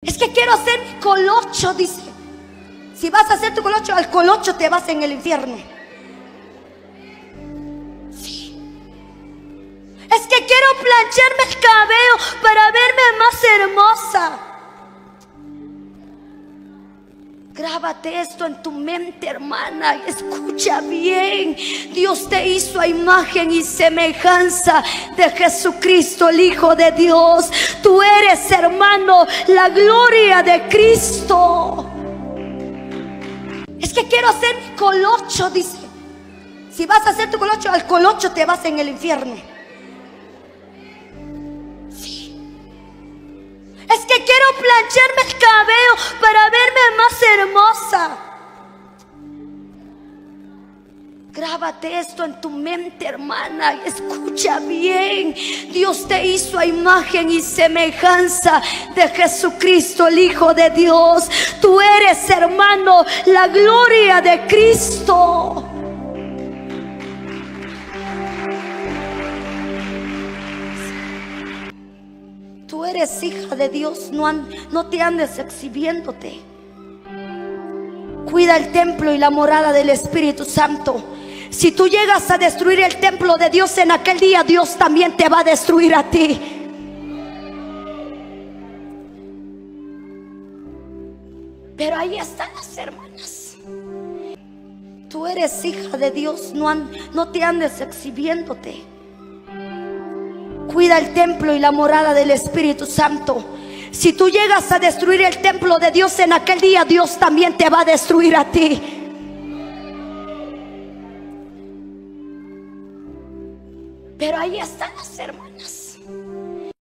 Es que quiero hacer mi colocho, dice. Si vas a hacer tu colocho, al colocho te vas en el infierno. Sí. Es que quiero plancharme el cabello para verme más hermosa. Grábate esto en tu mente, hermana, escucha bien. Dios te hizo a imagen y semejanza de Jesucristo, el Hijo de Dios. Tú eres, hermano, la gloria de Cristo. Es que quiero hacer mi colocho, dice. Si vas a hacer tu colocho, al colocho te vas en el infierno. Es que quiero plancharme el cabello para verme más hermosa. Grábate esto en tu mente, hermana, escucha bien. Dios te hizo a imagen y semejanza de Jesucristo, el Hijo de Dios. Tú eres, hermano, la gloria de Cristo. Tú eres hija de Dios, no, no te andes exhibiéndote. Cuida el templo y la morada del Espíritu Santo. Si tú llegas a destruir el templo de Dios en aquel día, Dios también te va a destruir a ti. Pero ahí están las hermanas. Tú eres hija de Dios, no, an- no te andes exhibiéndote. Cuida el templo y la morada del Espíritu Santo. Si tú llegas a destruir el templo de Dios en aquel día, Dios también te va a destruir a ti. Pero ahí están las hermanas.